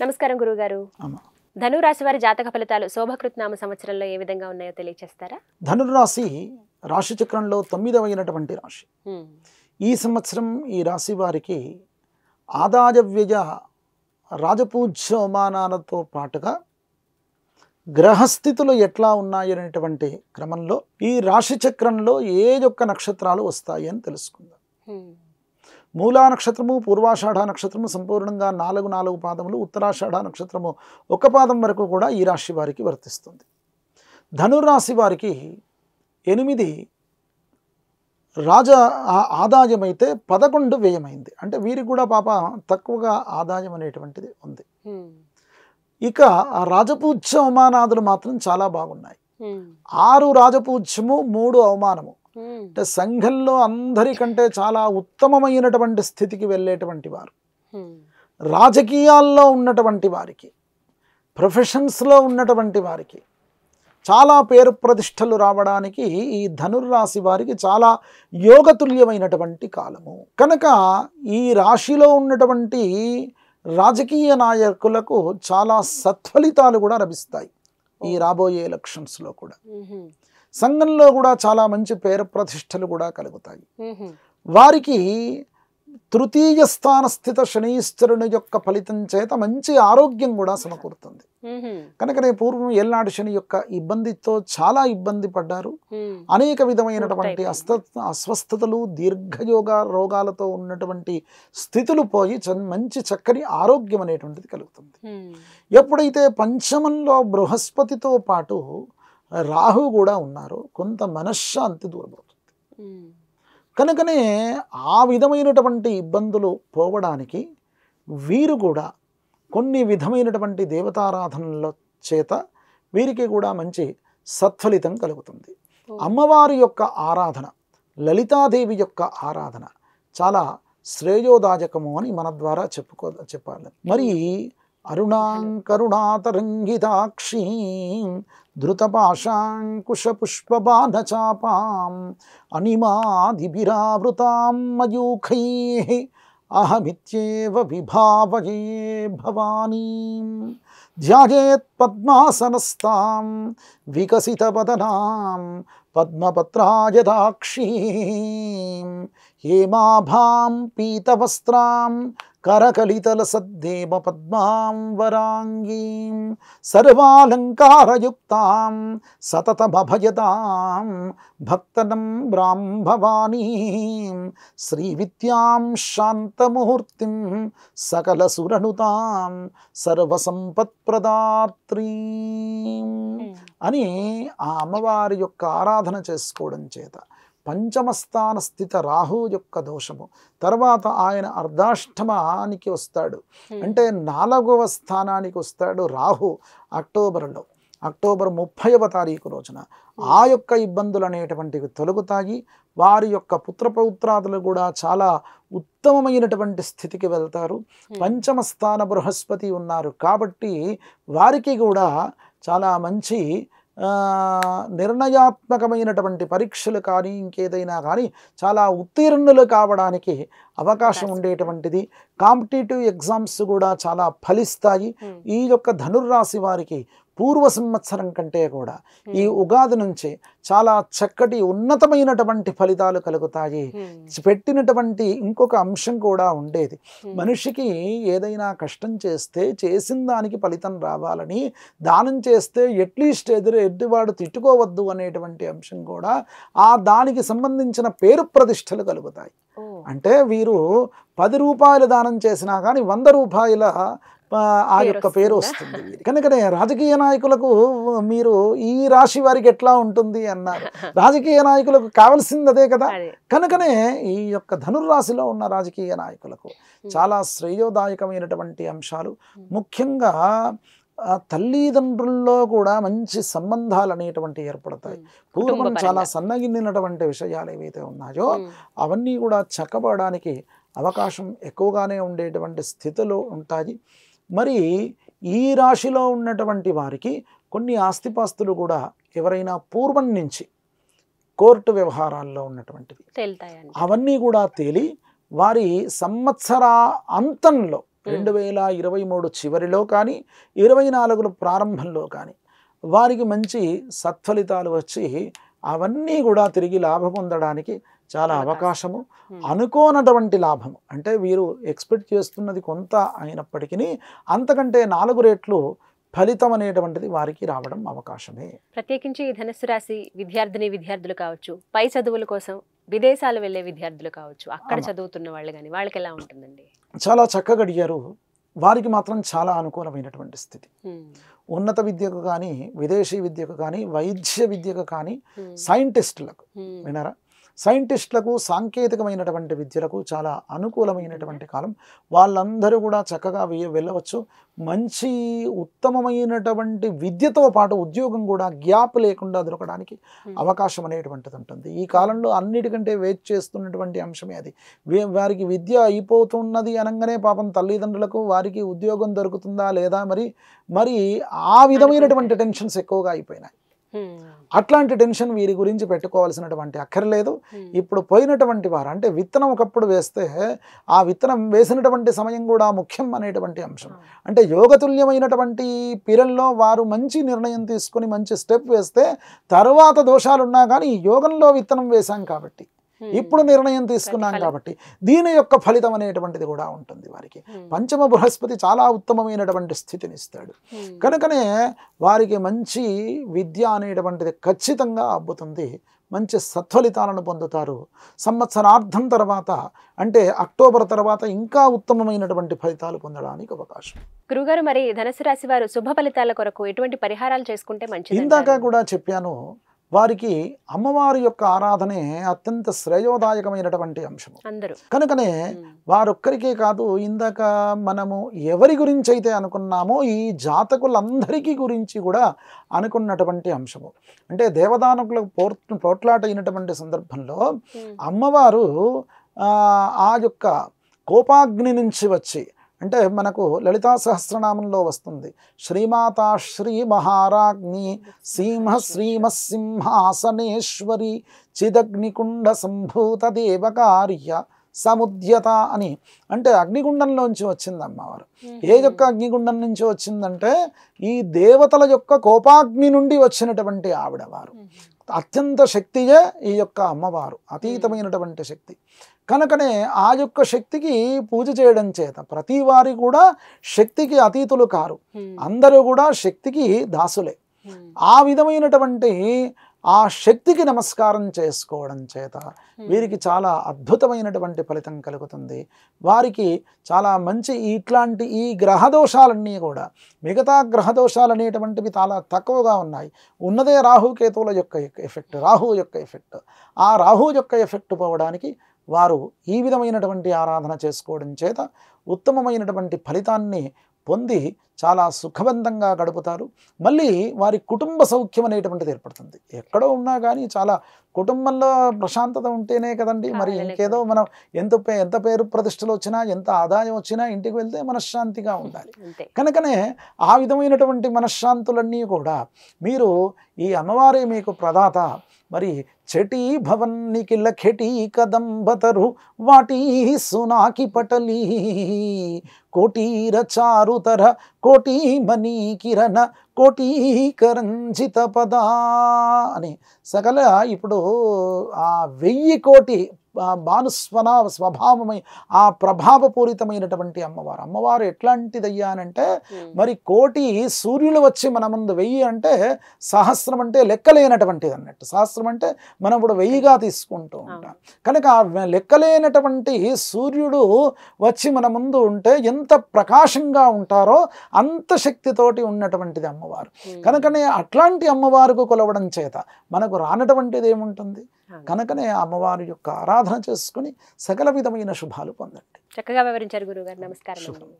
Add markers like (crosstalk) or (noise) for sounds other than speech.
నమస్కారం గురుగారు. ధనురాశి వారి జాతక ఫలితాలు శోభకృత్నామ సంవత్సరంలో ఏ విధంగా ఉన్నాయో తెలియచేస్తారా ధనుర్రాశి రాశి చక్రంలో తొమ్మిదవైనటువంటి రాశి. ఈ సంవత్సరం ఈ రాశి వారికి ఆదాయ వ్యయ రాజపూజ్య అవమానాలతో పాటుగా గ్రహస్థితులు ఎట్లా ఉన్నాయనేటువంటి క్రమంలో ఈ రాశి చక్రంలో ఏ యొక్క నక్షత్రాలు వస్తాయి అని తెలుసుకుందాం. మూలా నక్షత్రము పూర్వాషాఢ నక్షత్రము సంపూర్ణంగా నాలుగు నాలుగు పాదములు ఉత్తరాషాఢ నక్షత్రము ఒక పాదం వరకు కూడా ఈ రాశి వారికి వర్తిస్తుంది ధనురాశి వారికి ఎనిమిది రాజ ఆదాయం అయితే పదకొండు వ్యయమైంది అంటే వీరికి కూడా పాప తక్కువగా ఆదాయం అనేటువంటిది ఉంది. ఇక ఆ రాజపూజ్య అవమానాదులు మాత్రం చాలా బాగున్నాయి. ఆరు రాజపూజ్యము మూడు అవమానము. అంటే సంఘంలో అందరికంటే చాలా ఉత్తమమైనటువంటి స్థితికి వెళ్ళేటువంటి వారు. రాజకీయాల్లో ఉన్నటువంటి వారికి ప్రొఫెషన్స్లో ఉన్నటువంటి వారికి చాలా పేరు ప్రతిష్టలు రావడానికి ఈ ధనుర్రాశి వారికి చాలా యోగతుల్యమైనటువంటి కాలము. కనుక ఈ రాశిలో ఉన్నటువంటి రాజకీయ నాయకులకు చాలా సత్ఫలితాలు కూడా లభిస్తాయి ఈ రాబోయే ఎలక్షన్స్లో కూడా. సంఘంలో కూడా చాలా మంచి పేరు ప్రతిష్టలు కూడా కలుగుతాయి. వారికి తృతీయ స్థాన స్థిత శనీశ్వరుని యొక్క ఫలితం చేత మంచి ఆరోగ్యం కూడా సమకూరుతుంది. కనుకనే పూర్వం ఏళ్ళనాడు శని యొక్క ఇబ్బందితో చాలా ఇబ్బంది పడ్డారు. అనేక విధమైనటువంటి. అస్త అస్వస్థతలు దీర్ఘయోగ రోగాలతో ఉన్నటువంటి స్థితులు పోయి చ- మంచి చక్కని ఆరోగ్యం అనేటువంటిది కలుగుతుంది. ఎప్పుడైతే పంచమంలో బృహస్పతితో పాటు రాహు కూడా ఉన్నారో. కొంత మనశ్శాంతి దూరమవుతుంది. కనుకనే ఆ విధమైనటువంటి ఇబ్బందులు పోవడానికి వీరు కూడా కొన్ని విధమైనటువంటి దేవతారాధనల చేత వీరికి కూడా మంచి సత్ఫలితం కలుగుతుంది. అమ్మవారి యొక్క ఆరాధన లలితాదేవి యొక్క ఆరాధన చాలా శ్రేయోదాయకము అని మన ద్వారా చెప్పుకో చెప్పాలి. మరి अरुणां करुणातरङ्गिताक्षीं धृतपाशाङ्कुशपुष्पबाणचापाम् अनिमादिभिरावृतां मयूखैः अहमित्येव विभावये भवानीं। ध्यायेत्पद्मासनस्तां विकसितवदनां पद्मपत्रायदाक्षीं हेमाभां पीतवस्त्रां పీతవస్త్రాం కరకలితలసద్దేవ పద్మాం వరాంగీం సర్వాలంకారయుక్తాం సతతమభయతాం భక్తనం బ్రాంభవానీం శ్రీవిద్యాం శాంతముహూర్తిం సకలసురనుతాం సర్వసంపత్ప్రదాత్రీం. అని ఆ అమ్మవారి యొక్క ఆరాధన చేసుకోవడం చేత పంచమస్థాన స్థిత రాహు యొక్క దోషము. తర్వాత ఆయన అర్ధాష్టమానికి వస్తాడు. అంటే నాలుగవ స్థానానికి వస్తాడు రాహు అక్టోబర్లో. అక్టోబర్ ముప్పైవ తారీఖు రోజున. ఆ యొక్క ఇబ్బందులు అనేటువంటివి తొలగుతాయి. వారి యొక్క పుత్రపౌత్రాదులు కూడా చాలా ఉత్తమమైనటువంటి స్థితికి వెళ్తారు. పంచమ స్థాన బృహస్పతి ఉన్నారు కాబట్టి వారికి కూడా చాలా మంచి నిర్ణయాత్మకమైనటువంటి పరీక్షలు కానీ ఇంకేదైనా కానీ చాలా ఉత్తీర్ణులు కావడానికి అవకాశం ఉండేటువంటిది. కాంపిటేటివ్ ఎగ్జామ్స్ కూడా చాలా ఫలిస్తాయి. హ్మ్. ఈ యొక్క ధనుర్రాశి వారికి పూర్వ సంవత్సరం కంటే కూడా ఈ ఉగాది నుంచి చాలా చక్కటి ఉన్నతమైనటువంటి ఫలితాలు కలుగుతాయి. పెట్టినటువంటి ఇంకొక అంశం కూడా ఉండేది. మనిషికి ఏదైనా కష్టం చేస్తే చేసిన దానికి ఫలితం రావాలని దానం చేస్తే ఎట్లీస్ట్ ఎదురు ఎడ్డివాడు తిట్టుకోవద్దు అనేటువంటి అంశం కూడా ఆ దానికి సంబంధించిన పేరు ప్రతిష్టలు కలుగుతాయి. అంటే వీరు పది రూపాయలు దానం చేసినా కానీ వంద రూపాయల ఆ, యొక్క పేరు వస్తుందా? కనుకనే రాజకీయ నాయకులకు మీరు ఈ రాశి వారికి ఎట్లా ఉంటుంది అన్నారు. రాజకీయ నాయకులకు కావాల్సింది అదే కదా. కనుకనే ఈ యొక్క ధనుర్రాశిలో ఉన్న రాజకీయ నాయకులకు చాలా శ్రేయోదాయకమైనటువంటి అంశాలు. ముఖ్యంగా తల్లిదండ్రుల్లో కూడా మంచి సంబంధాలు అనేటువంటి ఏర్పడతాయి. పూర్వం. చాలా సన్నగిన్నినటువంటి విషయాలు ఏవైతే ఉన్నాయో. అవన్నీ కూడా చక్కబడడానికి అవకాశం ఎక్కువగానే ఉండేటువంటి స్థితిలో ఉంటాయి. మరి ఈ రాశిలో ఉన్నటువంటి వారికి కొన్ని ఆస్తిపాస్తులు కూడా ఎవరైనా పూర్వం నుంచి కోర్టు వ్యవహారాల్లో ఉన్నటువంటివి. అవన్నీ కూడా తేలి వారి సంవత్సర అంతంలో రెండు వేల ఇరవై మూడు చివరిలో కానీ ఇరవై నాలుగులో ప్రారంభంలో కానీ వారికి మంచి సత్ఫలితాలు వచ్చి అవన్నీ కూడా తిరిగి లాభం పొందడానికి చాలా అవకాశం. అవకాశము. అనుకోనటువంటి లాభము అంటే వీరు ఎక్స్పెక్ట్ చేస్తున్నది కొంత అయినప్పటికీ అంతకంటే నాలుగు రెట్లు ఫలితం అనేటువంటిది వారికి రావడం అవకాశమే ప్రత్యేకించి ఈ ధనుస్సు రాశి విద్యార్థిని విద్యార్థులు కావచ్చు పై చదువుల కోసం విదేశాలు వెళ్ళే విద్యార్థులు కావచ్చు అక్కడ. చదువుతున్న వాళ్ళు కానీ వాళ్ళకి ఎలా ఉంటుందండి చాలా చక్కగా అడిగారు వారికి మాత్రం చాలా అనుకూలమైనటువంటి స్థితి. ఉన్నత విద్యకు కానీ విదేశీ విద్యకు కానీ వైద్య విద్యకు కానీ. సైంటిస్టులకు. వినారా సైంటిస్టులకు సాంకేతికమైనటువంటి విద్యలకు చాలా అనుకూలమైనటువంటి కాలం. వాళ్ళందరూ కూడా చక్కగా వెళ్ళవచ్చు. మంచి ఉత్తమమైనటువంటి విద్యతో పాటు ఉద్యోగం కూడా గ్యాప్ లేకుండా దొరకడానికి. అవకాశం అనేటువంటిది ఉంటుంది. ఈ కాలంలో అన్నిటికంటే వెయిట్ చేస్తున్నటువంటి అంశమే అది. వారికి విద్య అయిపోతున్నది అనగానే పాపం తల్లిదండ్రులకు వారికి ఉద్యోగం దొరుకుతుందా లేదా మరి మరి ఆ విధమైనటువంటి టెన్షన్స్ ఎక్కువగా అయిపోయినాయి. అట్లాంటి టెన్షన్ వీరి గురించి పెట్టుకోవాల్సినటువంటి అక్కర్లేదు ఉమ్. ఇప్పుడు పోయినటువంటి వారు అంటే విత్తనం ఒకప్పుడు వేస్తే ఆ విత్తనం వేసినటువంటి సమయం కూడా ముఖ్యం అనేటువంటి అంశం. అంటే యోగతుల్యమైనటువంటి పీరియడ్లో వారు మంచి నిర్ణయం తీసుకొని మంచి స్టెప్ వేస్తే తర్వాత దోషాలున్నా కానీ యోగంలో విత్తనం వేశాం కాబట్టి. ఇప్పుడు నిర్ణయం తీసుకున్నాం. కాబట్టి దీని యొక్క ఫలితం అనేటువంటిది కూడా ఉంటుంది వారికి. పంచమ బృహస్పతి చాలా ఉత్తమమైనటువంటి స్థితిని ఇస్తాడు. కనుకనే వారికి మంచి విద్య అనేటువంటిది ఖచ్చితంగా అబ్బుతుంది మంచి సత్ఫలితాలను పొందుతారు సంవత్సరార్థం తర్వాత అంటే అక్టోబర్ తర్వాత ఇంకా ఉత్తమమైనటువంటి ఫలితాలు పొందడానికి అవకాశం గురుగారు మరి ధనుసు రాశి వారు శుభ ఫలితాల కొరకు ఎటువంటి పరిహారాలు చేసుకుంటే మంచిది ఇందాక? కూడా చెప్పాను వారికి అమ్మవారి యొక్క ఆరాధనే అత్యంత శ్రేయోదాయకమైనటువంటి అంశము అందరూ కనుకనే. వారొక్కరికే కాదు ఇందాక మనము ఎవరి గురించి అయితే అనుకున్నామో ఈ జాతకులందరికీ గురించి కూడా అనుకున్నటువంటి అంశము అంటే దేవదానకులకు పోర్ పోట్లాట అయినటువంటి సందర్భంలో. అమ్మవారు ఆ యొక్క కోపాగ్ని నుంచి వచ్చి అంటే మనకు లలితా సహస్రనామంలో వస్తుంది. శ్రీమాతా శ్రీ మహారాజ్ఞి సింహ శ్రీమ సింహాసనేశ్వరి చిదగ్నికుండ సంభూత దేవకార్య సముద్యత అని. అంటే అగ్నిగుండంలోంచి వచ్చింది అమ్మవారు ఏ యొక్క అగ్నిగుండం నుంచి వచ్చిందంటే ఈ దేవతల యొక్క కోపాగ్ని నుండి వచ్చినటువంటి ఆవిడ వారు. ఉమ్. అత్యంత శక్తియే ఈ యొక్క అమ్మవారు అతీతమైనటువంటి శక్తి కనుకనే ఆ యొక్క శక్తికి పూజ చేయడం చేత ప్రతి వారి కూడా శక్తికి అతీతులు కారు. అందరూ కూడా శక్తికి దాసులే. ఆ విధమైనటువంటి ఆ శక్తికి నమస్కారం చేసుకోవడం చేత ఉమ్. వీరికి చాలా అద్భుతమైనటువంటి ఫలితం కలుగుతుంది. వారికి చాలా మంచి ఇట్లాంటి ఈ గ్రహ దోషాలన్నీ కూడా మిగతా గ్రహ దోషాలు అనేటువంటివి చాలా తక్కువగా ఉన్నాయి. ఉన్నదే రాహుకేతువుల యొక్క ఎఫెక్ట్ రాహు యొక్క ఎఫెక్ట్. ఆ రాహు యొక్క ఎఫెక్ట్ పోవడానికి వారు ఈ విధమైనటువంటి ఆరాధన చేసుకోవడం చేత ఉత్తమమైనటువంటి ఫలితాన్ని పొంది చాలా సుఖవంతంగా గడుపుతారు. మళ్ళీ వారి కుటుంబ సౌఖ్యం అనేటువంటిది ఏర్పడుతుంది. ఎక్కడో ఉన్నా కానీ చాలా కుటుంబంలో ప్రశాంతత ఉంటేనే కదండి. మరి ఇంకేదో మనం ఎంత ఎంత పేరు ప్రతిష్టలు వచ్చినా ఎంత ఆదాయం వచ్చినా ఇంటికి వెళ్తే మనశ్శాంతిగా (laughs) ఉండాలి. కనుకనే ఆ విధమైనటువంటి మనశ్శాంతులన్నీ కూడా మీరు ఈ అమ్మవారే మీకు ప్రదాత. మరి చెటీ భవన్ నిఖిల ఖెటీ కదంబతరు వాటి సునాకి పటలీ కోటీర చారుతర కోటి కిరణ కోటీకరంజిత పద అని సకల ఇప్పుడు ఆ వెయ్యి కోటి భానుస్వన స్వభావమై ఆ ప్రభావపూరితమైనటువంటి అమ్మవారు అమ్మవారు ఎట్లాంటిదయ్యా అనంటే ఉమ్. మరి కోటి సూర్యులు వచ్చి మన ముందు వెయ్యి అంటే సహస్రం అంటే లెక్కలేనటువంటిది అన్నట్టు సహస్రం అంటే మనం ఇప్పుడు వెయ్యిగా తీసుకుంటూ ఉంటాం కనుక ఆ లెక్కలేనటువంటి సూర్యుడు వచ్చి మన ముందు ఉంటే ఎంత ప్రకాశంగా ఉంటారో అంత శక్తితోటి ఉన్నటువంటిది అమ్మవారు. కనుకనే అట్లాంటి అమ్మవారికి కొలవడం చేత మనకు రానటువంటిది ఏముంటుంది. కనుకనే అమ్మవారి యొక్క ఆరాధన చేసుకుని సకల విధమైన శుభాలు పొందండి. చక్కగా వివరించారు గురుగారు నమస్కారం శుభం. అండి